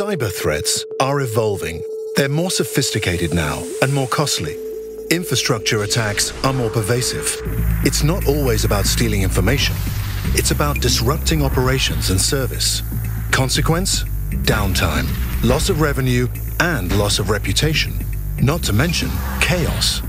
Cyber threats are evolving. They're more sophisticated now and more costly. Infrastructure attacks are more pervasive. It's not always about stealing information. It's about disrupting operations and service. Consequence? Downtime, loss of revenue, and loss of reputation. Not to mention chaos.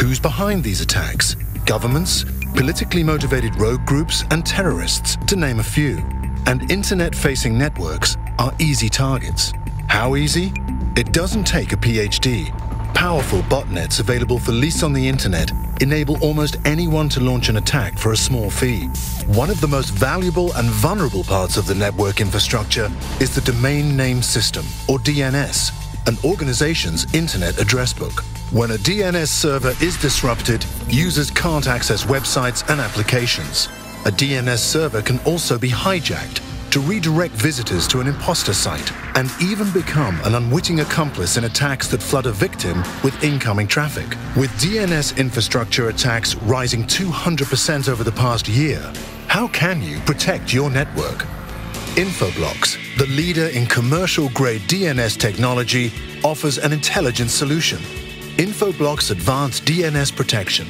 Who's behind these attacks? Governments, politically motivated rogue groups, and terrorists, to name a few. And internet-facing networks are easy targets. How easy? It doesn't take a PhD. Powerful botnets available for lease on the internet enable almost anyone to launch an attack for a small fee. One of the most valuable and vulnerable parts of the network infrastructure is the Domain Name System, or DNS, an organization's internet address book. When a DNS server is disrupted, users can't access websites and applications. A DNS server can also be hijacked to redirect visitors to an imposter site and even become an unwitting accomplice in attacks that flood a victim with incoming traffic. With DNS infrastructure attacks rising 200% over the past year, how can you protect your network? Infoblox, the leader in commercial-grade DNS technology, offers an intelligent solution. Infoblox Advanced DNS Protection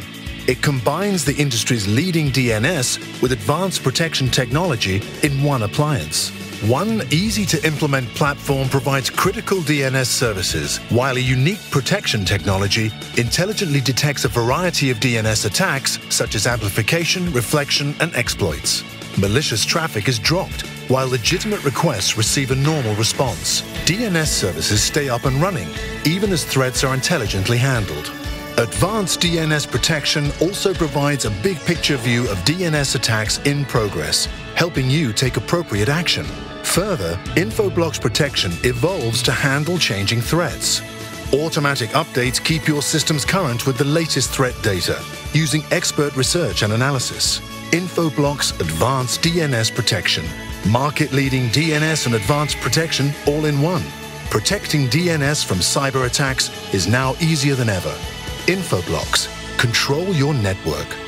it combines the industry's leading DNS with advanced protection technology in one appliance. One easy-to-implement platform provides critical DNS services, while a unique protection technology intelligently detects a variety of DNS attacks, such as amplification, reflection, and exploits. Malicious traffic is dropped, while legitimate requests receive a normal response. DNS services stay up and running, even as threats are intelligently handled. Advanced DNS Protection also provides a big picture view of DNS attacks in progress, helping you take appropriate action. Further, Infoblox Protection evolves to handle changing threats. Automatic updates keep your systems current with the latest threat data, using expert research and analysis. Infoblox Advanced DNS Protection. Market-leading DNS and advanced protection all in one. Protecting DNS from cyber attacks is now easier than ever. Infoblox. Control your network.